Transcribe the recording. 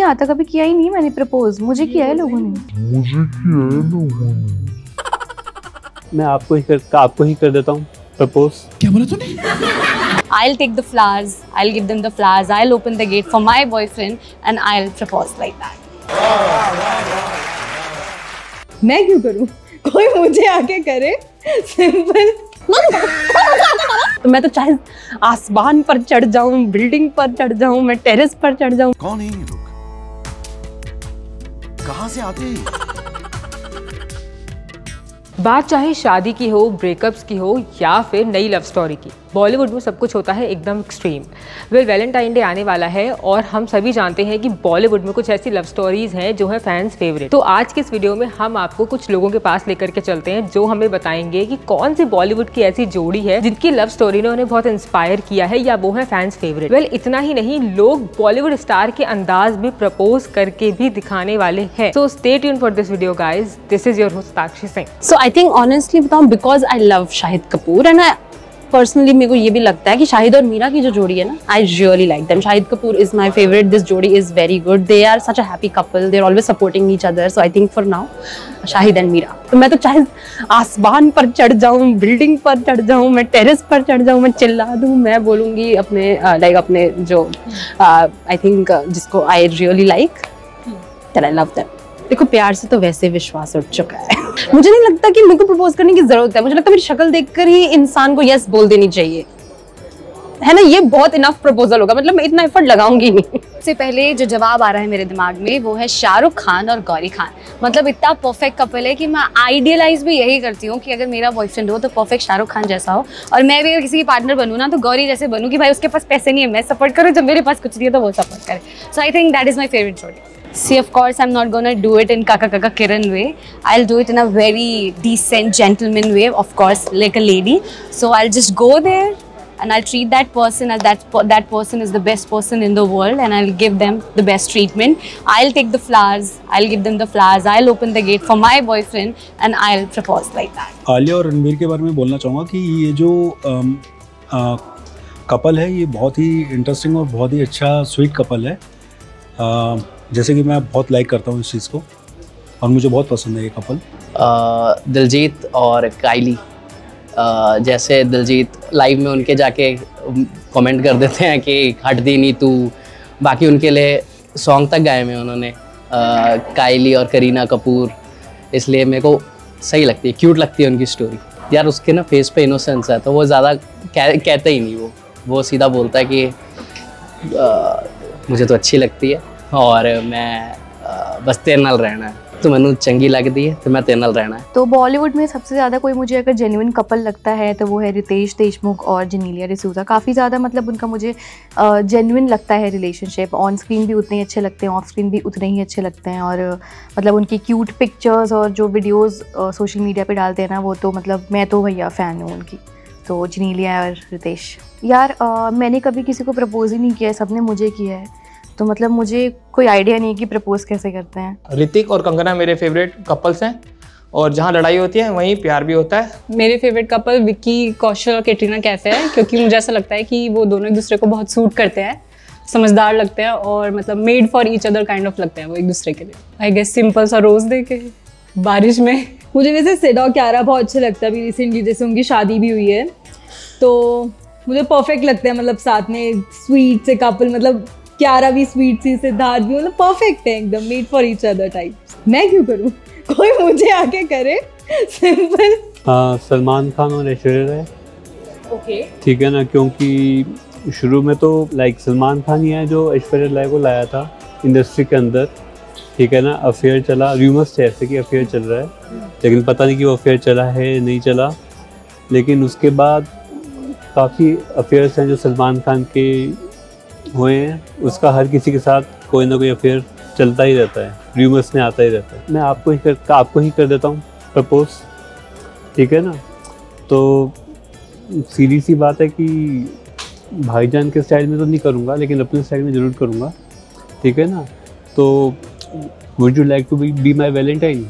नहीं आता कभी किया ही नहीं मैंने प्रपोज मुझे किया है लोगों ने। मुझे किया है लोगों ने। मैं आपको ही कर आपको ही कर देता हूँ प्रपोज क्या बोला तूने? I'll take the flowers, I'll give them the flowers, I'll open the gate for my boyfriend and I'll propose like that. मैं क्यों करूँ? कोई मुझे आके करे? सिंपल तो मैं तो चाहे आसमान पर चढ़ जाऊँ बिल्डिंग पर चढ़ जाऊँ मैं टेरेस पर चढ़ जाऊँ। कौन है ये लोग? कहाँ से आते हैं? बात चाहे शादी की हो ब्रेकअप्स की हो या फिर नई लव स्टोरी की। बॉलीवुड में सब कुछ होता है एकदम एक्सट्रीम वेल वैलेंटाइन डे आने वाला है और हम सभी जानते हैं कि बॉलीवुड में कुछ ऐसी लव स्टोरीज हैं जो है फैंस फेवरेट तो आज के इस वीडियो में हम आपको कुछ लोगों के पास लेकर के चलते हैं जो हमें बताएँगे कि कौन सी बॉलीवुड की ऐसी जोड़ी है जिनकी लव स्टोरी ने उन्हें बहुत इंस्पायर किया है या वो है फैंस फेवरेट वेल इतना ही नहीं, लोग बॉलीवुड स्टार के अंदाज में प्रपोज करके भी दिखाने वाले हैं. So stay tune for this video guys this is your host Sakshi Singh So, I think honestly बताऊँ, because I love Shahid Kapoor and I personally मेरे को ये भी लगता है कि शाहिद और मीरा की जो जोड़ी है ना I really like them Shahid Kapoor is my favourite this जोड़ी is very good they are such a happy couple they are always supporting each other so I think for now Shahid and Meera. तो मैं तो चाहे आसमान पर चढ़ जाऊँ building पर चढ़ जाऊँ मैं टेरेस पर चढ़ जाऊँ मैं चिल्ला दूँ मैं बोलूँगी अपने लाइक अपने जो आई थिंक जिसको I really like that I love them देखो प्यार से तो वैसे विश्वास उठ चुका है। मुझे नहीं लगता कि मेरे को प्रपोज करने की ज़रूरत है। मुझे लगता है मेरी शक्ल देखकर ही इंसान को यस बोल देनी चाहिए। है ना? ये बहुत इनफ प्रपोजल होगा। मतलब मैं इतना एफर्ट लगाऊँगी नहीं। सबसे पहले जो जवाब आ रहा है मेरे दिमाग में, वो है शाहरुख खान और गौरी खान। मतलब इतना परफेक्ट कपल है कि मैं आइडियलाइज भी यही करती हूँ कि अगर मेरा बॉयफ्रेंड हो तो परफेक्ट शाहरुख खान जैसा हो। और मैं भी अगर किसी की पार्टनर बनूँ ना तो गौरी जैसे बनूँ कि भाई उसके पास पैसे नहीं है, मैं सपोर्ट करूँ जब मेरे पास कुछ नहीं है तो वो सपोर्ट करे। So I think that is my favourite जोड़ी See, of course, I'm not gonna do it in Kaka Kaka Kiran way. I'll do it in a very decent, gentleman way, of course, like a lady. So I'll just go there and I'll treat that person as that po- that person is the best person in the world, and I'll give them the best treatment. I'll take the flowers. I'll give them the flowers. I'll open the gate for my boyfriend, and I'll propose like that. Alia और रणवीर के बारे में बोलना चाहूँगा कि ये जो अम, आ, couple है ये बहुत ही इंटरेस्टिंग और बहुत ही अच्छा स्वीट कपल है आ, जैसे कि मैं बहुत लाइक करता हूँ इस चीज़ को और मुझे बहुत पसंद है ये कपल दिलजीत और काइली। जैसे दिलजीत लाइव में उनके जाके कमेंट कर देते हैं कि हट दी नहीं तू। बाकी उनके लिए सॉन्ग तक गाए में उन्होंने। काइली और करीना कपूर। इसलिए मेरे को सही लगती है क्यूट लगती है उनकी स्टोरी यार उसके ना फेस पे इनोसेंस है तो वो ज़्यादा कह, कहते ही नहीं वो। वो सीधा बोलता है कि अ, मुझे तो अच्छी लगती है। और मैं बस तेरे रहना तो मैंने चंगी लगती है तो मैं तेरे नाल रहना है। तो बॉलीवुड में सबसे ज़्यादा कोई मुझे अगर जेन्युइन कपल लगता है तो वो है रितेश देशमुख और जनीलिया डिसूजा। काफ़ी ज़्यादा मतलब उनका मुझे जेन्युइन लगता है रिलेशनशिप ऑन स्क्रीन भी उतने ही अच्छे लगते हैं ऑफ़ स्क्रीन भी उतने ही अच्छे लगते हैं और मतलब उनकी क्यूट पिक्चर्स और जो वीडियोज़ सोशल मीडिया पर डालते हैं ना वो तो मतलब मैं तो भैया फ़ैन हूँ उनकी। तो जनीलिया और रितेश। यार अ, मैंने कभी किसी को प्रपोज ही नहीं किया है सबने मुझे किया है। तो मतलब मुझे कोई आइडिया नहीं कि प्रपोज कैसे करते हैं। ऋतिक और कंगना मेरे फेवरेट कपल्स हैं और जहाँ लड़ाई होती है वहीं प्यार भी होता है। मेरे फेवरेट कपल विक्की कौशल और कैटरीना कैफ़े है? क्योंकि मुझे ऐसा लगता है कि वो दोनों एक दूसरे को बहुत सूट करते हैं समझदार लगते हैं और मतलब made for each other kind of लगते हैं वो एक दूसरे के लिए। आई गेस सिंपल सा रोज दे के बारिश में। मुझे वैसे सेडा और क्यारा बहुत अच्छा लगता है अभी रिसेंटली जैसे उनकी शादी भी हुई है। तो मुझे परफेक्ट लगता है मतलब साथ में स्वीट से कपल मतलब क्यारा भी स्वीट सी सिद्धार्थ भी मतलब परफेक्ट है एकदम made for each other type मैं क्यों करूँ? कोई मुझे आके करे? सिंपल हाँ सलमान खान और ऐश्वर्या राय। ओके ठीक है ना क्योंकि शुरू में तो लाइक सलमान खान ही है जो ऐश्वर्या राय को लाया था इंडस्ट्री के अंदर। ठीक है ना अफेयर चला। र्यूमर्स थे ऐसे कि अफेयर चल रहा है लेकिन पता नहीं कि वो अफेयर चला है नहीं चला। लेकिन उसके बाद काफ़ी अफेयर्स हैं जो सलमान खान के हुए हैं, उसका हर किसी के साथ कोई ना कोई अफेयर चलता ही रहता है र्यूमर्स में आता ही रहता है। मैं आपको ही कर, आपको ही कर देता हूँ प्रपोज ठीक है ना? तो सीधी सी बात है कि भाईजान के स्टाइल में तो नहीं करूँगा, लेकिन अपने स्टाइल में ज़रूर करूँगा, ठीक है ना? तो would you like to be be my Valentine